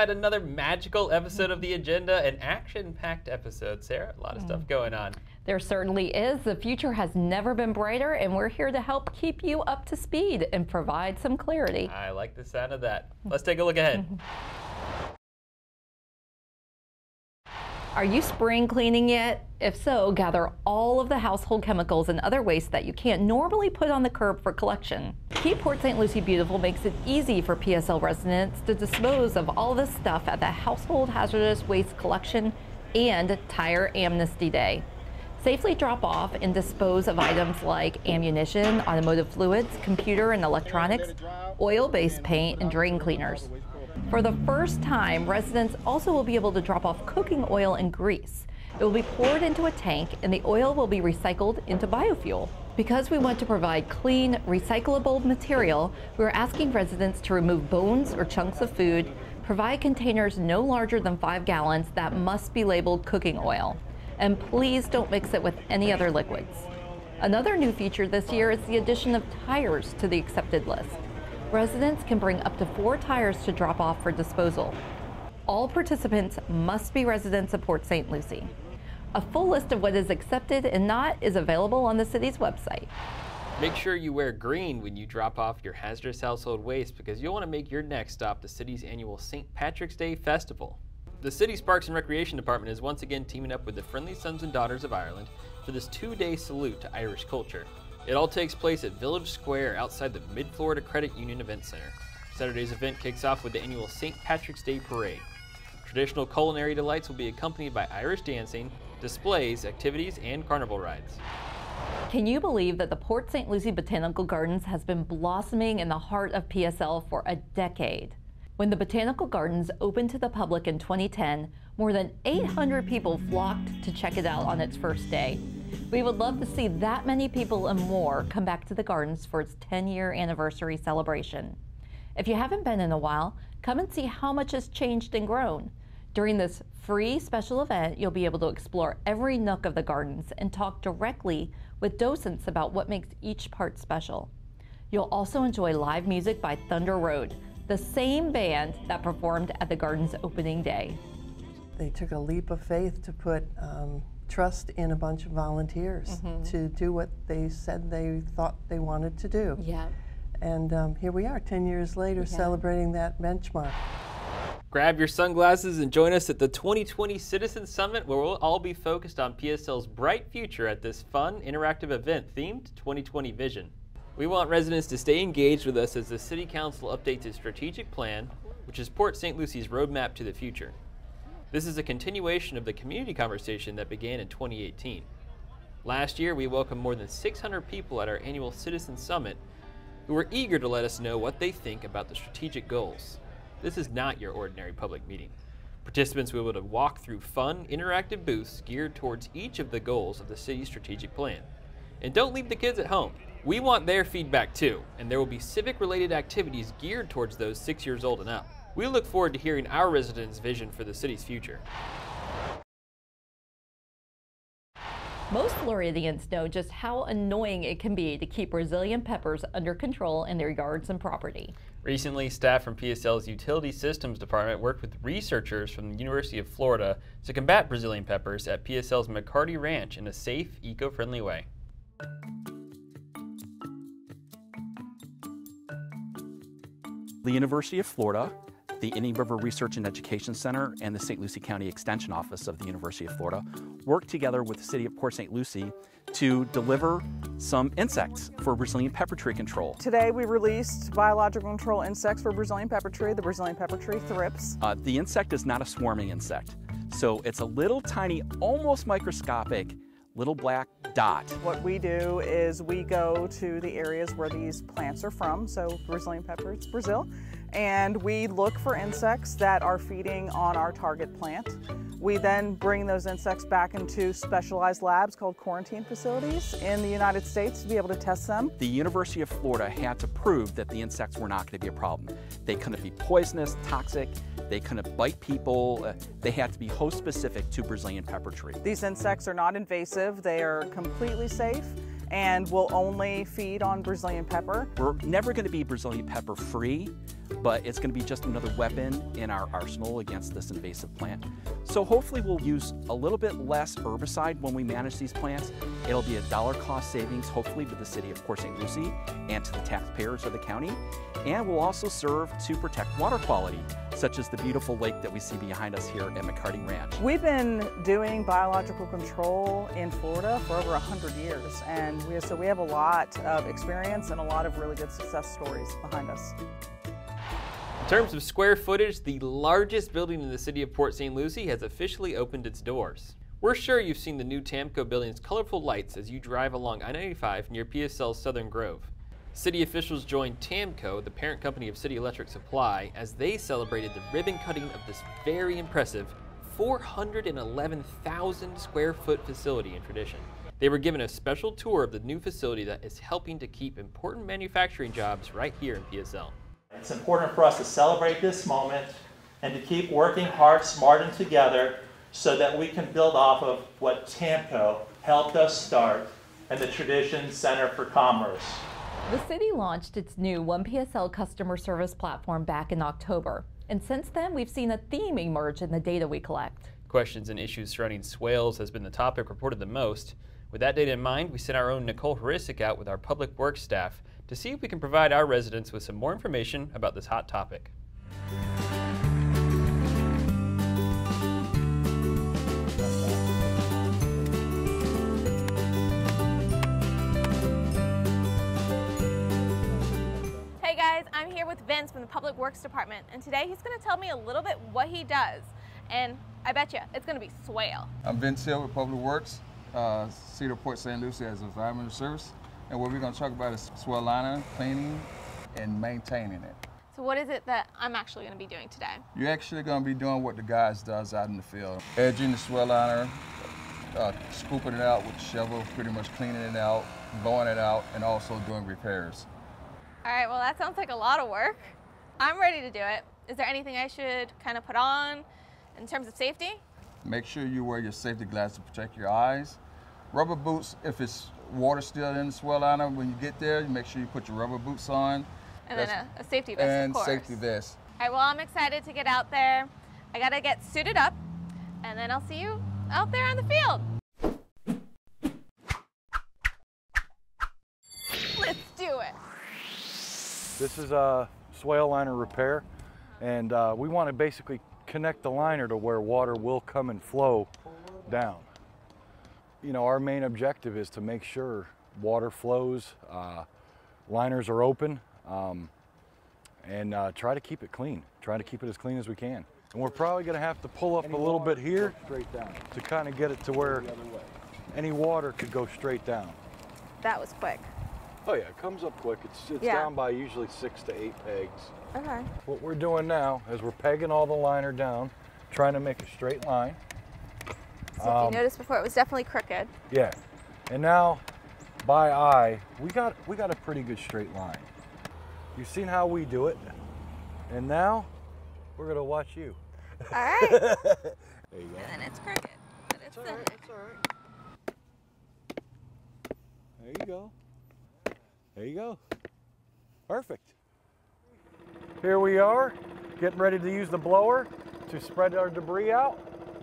Inside another magical episode of The Agenda, an action packed episode. Sarah, a lot of stuff hmm. going on. There certainly is. The future has never been brighter, and we're here to help keep you up to speed and provide some clarity. I like the sound of that. Let's take a look ahead. Are you spring cleaning yet? If so, gather all of the household chemicals and other waste that you can't normally put on the curb for collection. Keep Port St. Lucie Beautiful makes it easy for PSL residents to dispose of all this stuff at the Household Hazardous Waste Collection and Tire Amnesty Day. Safely drop off and dispose of items like ammunition, automotive fluids, computer and electronics, oil-based paint, and drain cleaners. For the first time, residents also will be able to drop off cooking oil and grease. It will be poured into a tank and the oil will be recycled into biofuel. Because we want to provide clean, recyclable material, we are asking residents to remove bones or chunks of food, provide containers no larger than five gallons that must be labeled cooking oil, and please don't mix it with any other liquids. Another new feature this year is the addition of tires to the accepted list. Residents can bring up to four tires to drop off for disposal. All participants must be residents of Port St. Lucie. A full list of what is accepted and not is available on the city's website. Make sure you wear green when you drop off your hazardous household waste because you'll want to make your next stop the city's annual St. Patrick's Day Festival. The city's Parks and Recreation Department is once again teaming up with the Friendly Sons and Daughters of Ireland for this two-day salute to Irish culture. It all takes place at Village Square outside the Mid-Florida Credit Union Event Center. Saturday's event kicks off with the annual St. Patrick's Day Parade. Traditional culinary delights will be accompanied by Irish dancing, displays, activities, and carnival rides. Can you believe that the Port St. Lucie Botanical Gardens has been blossoming in the heart of PSL for a decade? When the Botanical Gardens opened to the public in 2010, more than 800 people flocked to check it out on its first day. We would love to see that many people and more come back to the gardens for its 10 year anniversary celebration. If you haven't been in a while, come and see how much has changed and grown. During this free special event, you'll be able to explore every nook of the gardens and talk directly with docents about what makes each part special. You'll also enjoy live music by Thunder Road, the same band that performed at the garden's opening day. They took a leap of faith to put um, trust in a bunch of volunteers to do what they said they thought they wanted to do. Yeah. And um, here we are, 10 years later, celebrating that benchmark. Grab your sunglasses and join us at the 2020 Citizen Summit, where we'll all be focused on PSL's bright future at this fun, interactive event themed 2020 Vision. We want residents to stay engaged with us as the City Council updates its strategic plan, which is Port St. Lucie's roadmap to the future. This is a continuation of the community conversation that began in 2018. Last year, we welcomed more than 600 people at our annual Citizen Summit who were eager to let us know what they think about the strategic goals. This is not your ordinary public meeting. Participants will be able to walk through fun, interactive booths geared towards each of the goals of the city's strategic plan. And don't leave the kids at home. We want their feedback too, and there will be civic related activities geared towards those six years old and up. We look forward to hearing our residents' vision for the city's future. Most Floridians know just how annoying it can be to keep Brazilian peppers under control in their yards and property. Recently, staff from PSL's Utility Systems Department worked with researchers from the University of Florida to combat Brazilian peppers at PSL's McCarty Ranch in a safe, eco friendly way. The University of Florida, the Indian River Research and Education Center, and the St. Lucie County Extension Office of the University of Florida worked together with the City of Port St. Lucie to deliver some insects for Brazilian pepper tree control. Today we released biological control insects for Brazilian pepper tree, the Brazilian pepper tree thrips. Uh, the insect is not a swarming insect, so it's a little tiny, almost microscopic, little black dot. What we do is we go to the areas where these plants are from, so Brazilian pepper, it's Brazil, and we look for insects that are feeding on our target plant. We then bring those insects back into specialized labs called quarantine facilities in the United States to be able to test them. The University of Florida had to prove that the insects were not going to be a problem. They couldn't be poisonous, toxic, they couldn't bite people, uh, they had to be host specific to Brazilian pepper tree. These insects are not invasive, they are completely safe and will only feed on Brazilian pepper. We're never going to be Brazilian pepper free, but it's going to be just another weapon in our arsenal against this invasive plant. So hopefully we'll use a little bit less herbicide when we manage these plants. It'll be a dollar cost savings, hopefully to the city of Port St. Lucie and to the taxpayers of the county. And will also serve to protect water quality, such as the beautiful lake that we see behind us here at McCarty Ranch. We've been doing biological control in Florida for over 100 years, and we, so we have a lot of experience and a lot of really good success stories behind us. In terms of square footage, the largest building in the city of Port St. Lucie has officially opened its doors. We're sure you've seen the new Tamco building's colorful lights as you drive along I-95 near PSL's Southern Grove. City officials joined TAMCO, the parent company of City Electric Supply, as they celebrated the ribbon cutting of this very impressive 411,000 square foot facility in tradition. They were given a special tour of the new facility that is helping to keep important manufacturing jobs right here in PSL. It's important for us to celebrate this moment and to keep working hard, smart, and together so that we can build off of what TAMCO helped us start and the Tradition Center for Commerce. The city launched its new 1PSL customer service platform back in October. And since then, we've seen a theme emerge in the data we collect. Questions and issues surrounding swales has been the topic reported the most. With that data in mind, we sent our own Nicole Horisic out with our public works staff to see if we can provide our residents with some more information about this hot topic. Hey guys, I'm here with Vince from the Public Works Department, and today he's going to tell me a little bit what he does. And I bet you it's going to be swale. I'm Vince Hill with Public Works, uh, Cedar Port St. Lucie as environmental service. And what we're going to talk about is swale liner, cleaning, and maintaining it. So what is it that I'm actually going to be doing today? You're actually going to be doing what the guys does out in the field. Edging the swale liner, uh, scooping it out with the shovel, pretty much cleaning it out, blowing it out, and also doing repairs. All right, well that sounds like a lot of work. I'm ready to do it. Is there anything I should kind of put on in terms of safety? Make sure you wear your safety glasses to protect your eyes. Rubber boots, if it's water still in the swale liner, when you get there, you make sure you put your rubber boots on. And then a, a safety vest, and of course. safety vest. All right, well I'm excited to get out there. I got to get suited up, and then I'll see you out there on the field. Let's do it. This is a swale liner repair, and uh, we want to basically connect the liner to where water will come and flow down. You know, our main objective is to make sure water flows, uh, liners are open, um, and uh, try to keep it clean. Try to keep it as clean as we can. And we're probably going to have to pull up a little bit here straight down to kind of get it to where any water could go straight down. That was quick. Oh yeah, it comes up quick. It's, it's Yeah. down by usually six to eight pegs. Okay. What we're doing now is we're pegging all the liner down, trying to make a straight line. So if Um, you noticed before, it was definitely crooked. Yeah. And now, by eye, we got we got a pretty good straight line. You've seen how we do it, and now we're gonna watch you. All right. There you go. and then it's crooked. But it's all in right, it. it's all right. There you go. There you go. Perfect. Here we are, getting ready to use the blower to spread our debris out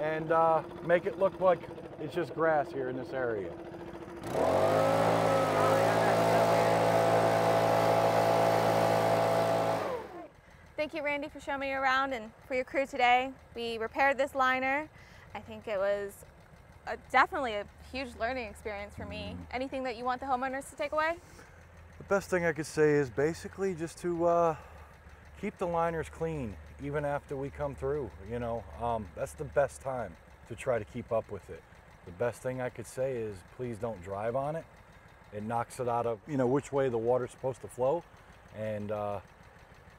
and uh, make it look like it's just grass here in this area. Thank you, Randy, for showing me around and for your crew today. We repaired this liner. I think it was a, definitely a huge learning experience for me. Anything that you want the homeowners to take away? The best thing I could say is basically just to uh, keep the liners clean even after we come through. You know, um, that's the best time to try to keep up with it. The best thing I could say is please don't drive on it. It knocks it out of, you know, which way the water's supposed to flow. And uh,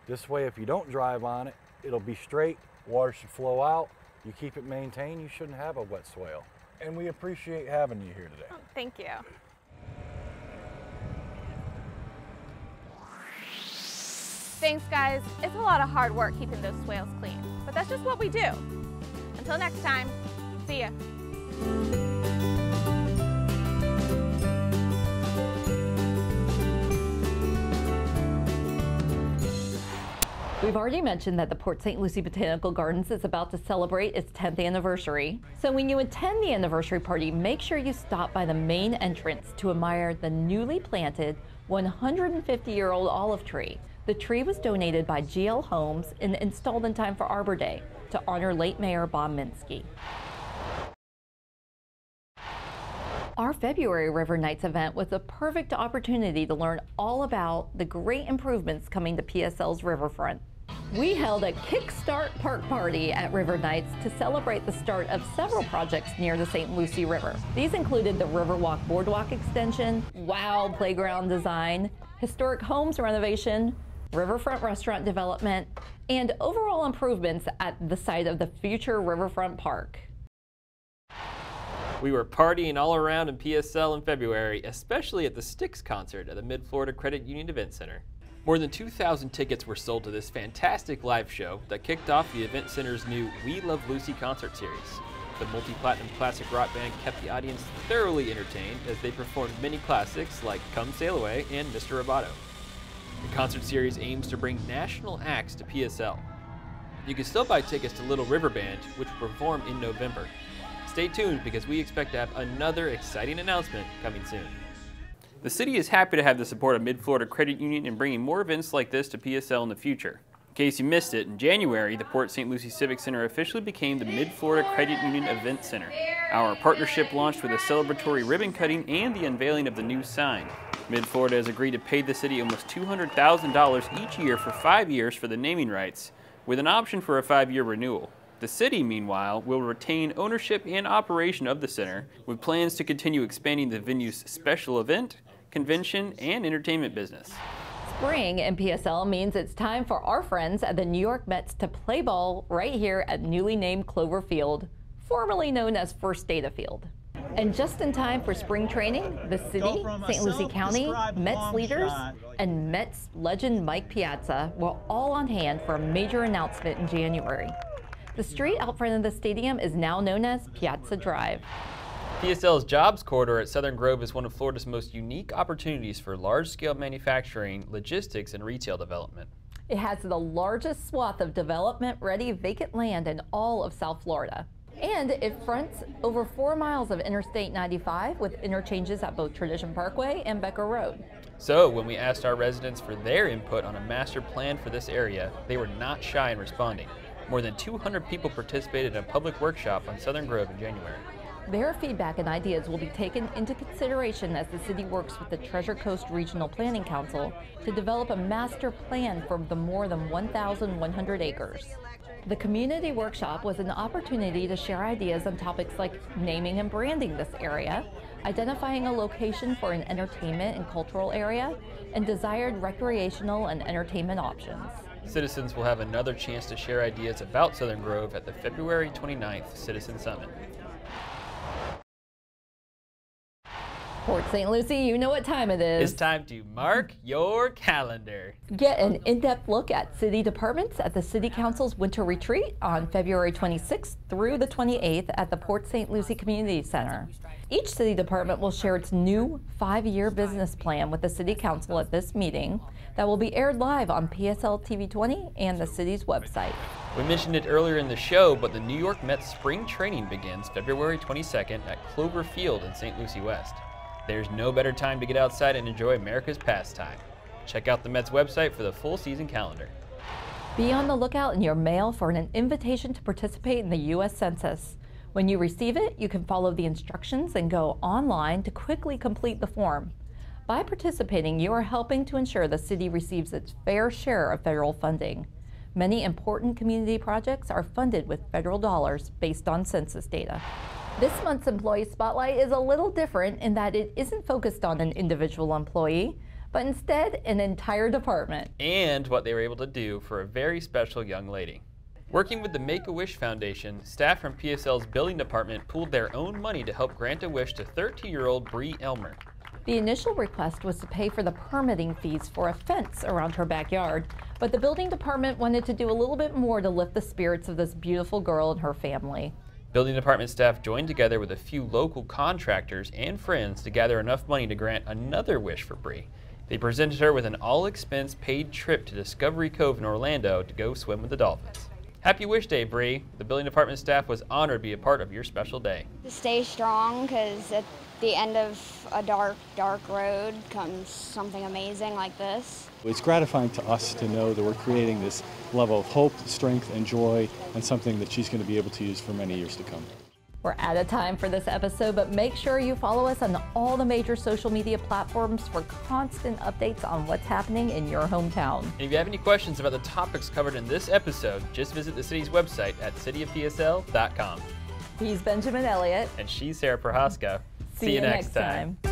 this way, if you don't drive on it, it'll be straight, water should flow out. You keep it maintained, you shouldn't have a wet swale. And we appreciate having you here today. Thank you. Thanks, guys. It's a lot of hard work keeping those swales clean, but that's just what we do. Until next time, see ya. We've already mentioned that the Port St. Lucie Botanical Gardens is about to celebrate its 10th anniversary. So when you attend the anniversary party, make sure you stop by the main entrance to admire the newly planted 150 year old olive tree. The tree was donated by GL Homes and installed in time for Arbor Day to honor late Mayor Bob Minsky. Our February River Nights event was a perfect opportunity to learn all about the great improvements coming to PSL's riverfront. We held a Kickstart Park Party at River Nights to celebrate the start of several projects near the St. Lucie River. These included the Riverwalk Boardwalk extension, WOW playground design, historic homes renovation, riverfront restaurant development, and overall improvements at the site of the future Riverfront Park. We were partying all around in PSL in February, especially at the Styx concert at the Mid Florida Credit Union Event Center. More than 2,000 tickets were sold to this fantastic live show that kicked off the Event Center's new We Love Lucie concert series. The multi-platinum classic rock band kept the audience thoroughly entertained as they performed many classics like Come Sail Away and Mr. Roboto. The concert series aims to bring national acts to PSL. You can still buy tickets to Little River Band, which will perform in November. Stay tuned because we expect to have another exciting announcement coming soon. The city is happy to have the support of Mid-Florida Credit Union in bringing more events like this to PSL in the future. In case you missed it, in January, the Port St. Lucie Civic Center officially became the Mid-Florida Credit Union Event Center. Our partnership launched with a celebratory ribbon cutting and the unveiling of the new sign. Mid-Florida has agreed to pay the city almost $200,000 each year for five years for the naming rights, with an option for a five-year renewal. The city, meanwhile, will retain ownership and operation of the center, with plans to continue expanding the venue's special event, convention, and entertainment business. Spring in PSL means it's time for our friends at the New York Mets to play ball right here at newly named Clover Field, formerly known as First Data Field. And just in time for spring training, the city, St. Lucie County, Mets leaders, and Mets legend Mike Piazza were all on hand for a major announcement in January. The street out front of the stadium is now known as Piazza Drive. PSL's Jobs Corridor at Southern Grove is one of Florida's most unique opportunities for large-scale manufacturing, logistics, and retail development. It has the largest swath of development-ready vacant land in all of South Florida. And it fronts over four miles of Interstate 95 with interchanges at both Tradition Parkway and Becker Road. So, when we asked our residents for their input on a master plan for this area, they were not shy in responding. More than 200 people participated in a public workshop on Southern Grove in January. Their feedback and ideas will be taken into consideration as the city works with the Treasure Coast Regional Planning Council to develop a master plan for the more than 1,100 acres. The community workshop was an opportunity to share ideas on topics like naming and branding this area, identifying a location for an entertainment and cultural area, and desired recreational and entertainment options. Citizens will have another chance to share ideas about Southern Grove at the February 29th Citizen Summit. Port St. Lucie, you know what time it is. It's time to mark your calendar. Get an in-depth look at city departments at the City Council's Winter Retreat on February 26th through the 28th at the Port St. Lucie Community Center. Each city department will share its new five-year business plan with the City Council at this meeting that will be aired live on PSL TV 20 and the city's website. We mentioned it earlier in the show, but the New York Mets spring training begins February 22nd at Clover Field in St. Lucie West. There's no better time to get outside and enjoy America's pastime. Check out the Mets website for the full season calendar. Be on the lookout in your mail for an invitation to participate in the U.S. Census. When you receive it, you can follow the instructions and go online to quickly complete the form. By participating, you are helping to ensure the city receives its fair share of federal funding. Many important community projects are funded with federal dollars based on census data. This month's Employee Spotlight is a little different in that it isn't focused on an individual employee, but instead an entire department. And what they were able to do for a very special young lady. Working with the Make-A-Wish Foundation, staff from PSL's building department pooled their own money to help grant a wish to 13-year-old Bree Elmer. The initial request was to pay for the permitting fees for a fence around her backyard, but the building department wanted to do a little bit more to lift the spirits of this beautiful girl and her family. Building department staff joined together with a few local contractors and friends to gather enough money to grant another wish for Bree. They presented her with an all expense paid trip to Discovery Cove in Orlando to go swim with the dolphins. Happy Wish Day, Bree. The building department staff was honored to be a part of your special day. Stay strong because the end of a dark, dark road comes something amazing like this. It's gratifying to us to know that we're creating this level of hope, strength, and joy, and something that she's going to be able to use for many years to come. We're out of time for this episode, but make sure you follow us on all the major social media platforms for constant updates on what's happening in your hometown. And if you have any questions about the topics covered in this episode, just visit the city's website at cityofpsl.com. He's Benjamin Elliott. And she's Sarah Prohaska. See, See you, you, next time. time.